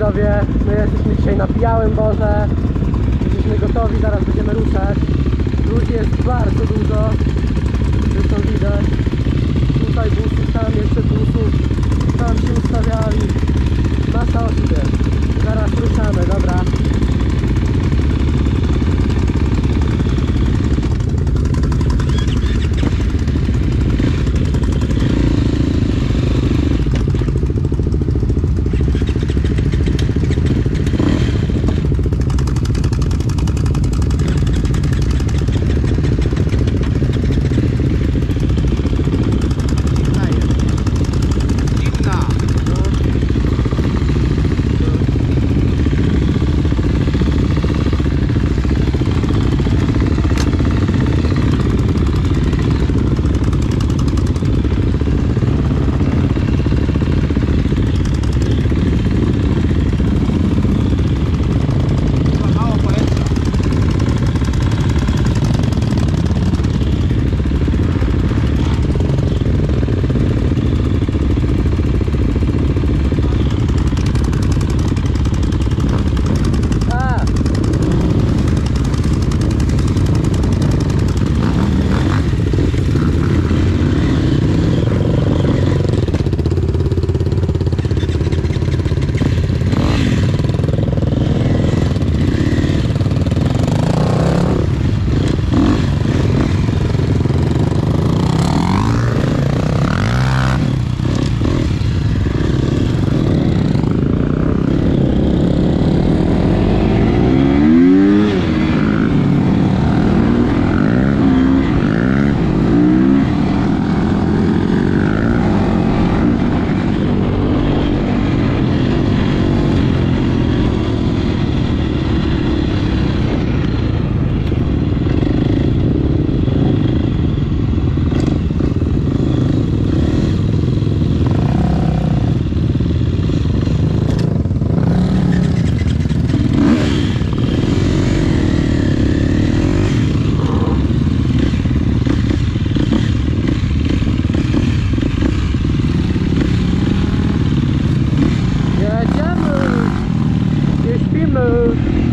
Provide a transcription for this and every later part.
widzowie, my jesteśmy dzisiaj na Białym Boże. Jesteśmy gotowi, zaraz będziemy ruszać. Ludzi jest bardzo dużo. Zresztą widać. Tutaj busy, tam jeszcze busów. Tam się ustawiali. Masa osób jest. Zaraz ruszamy, dobra. we move.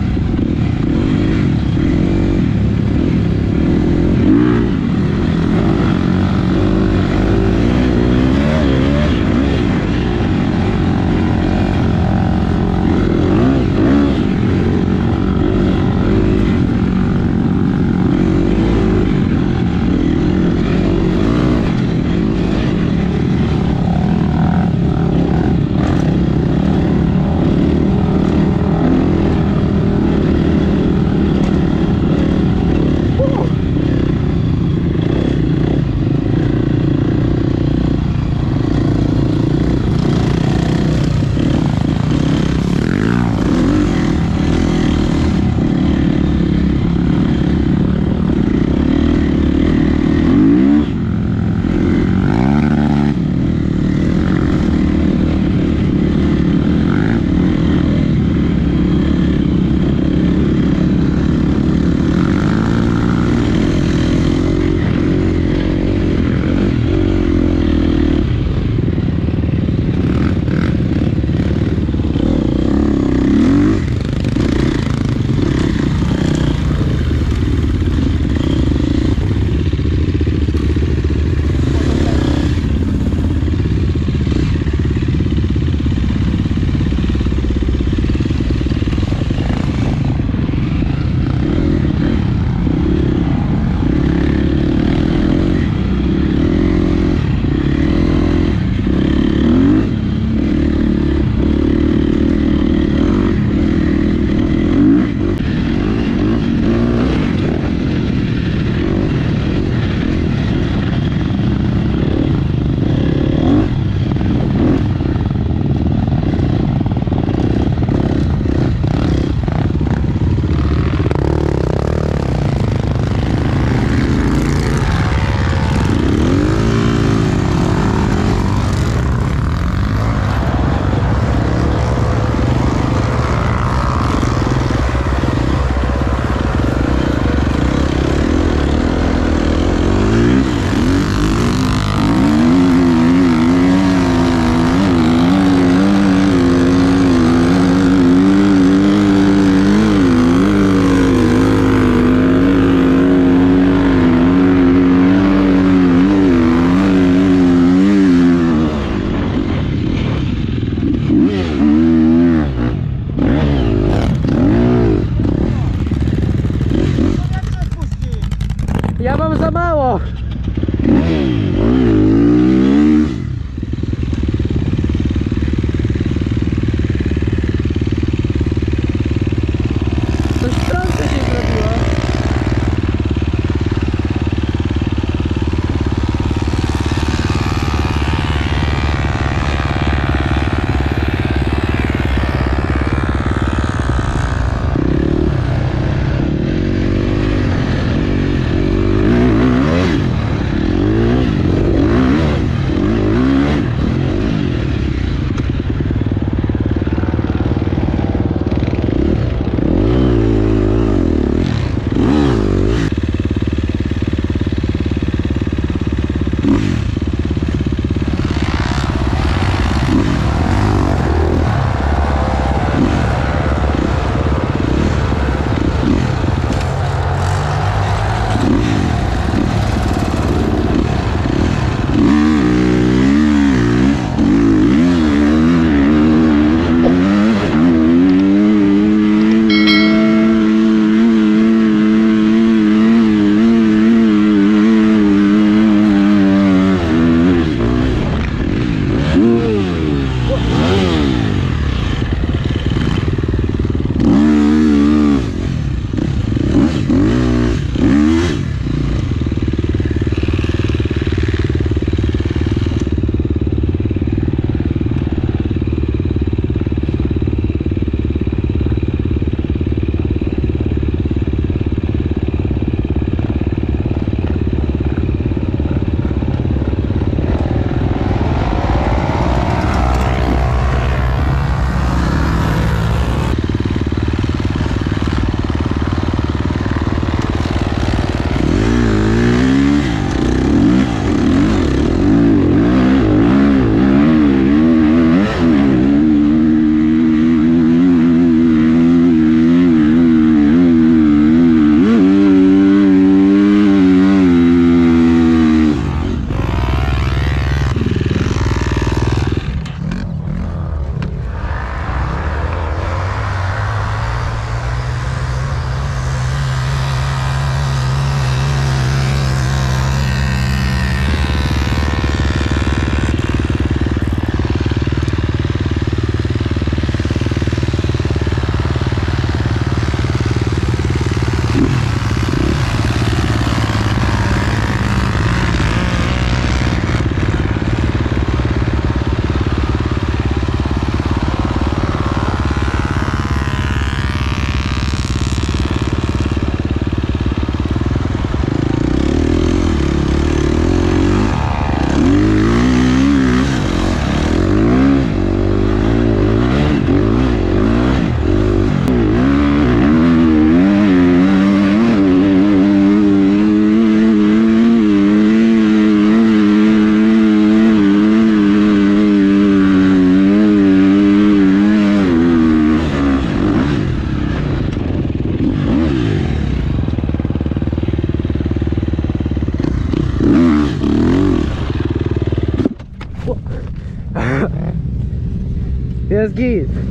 Jest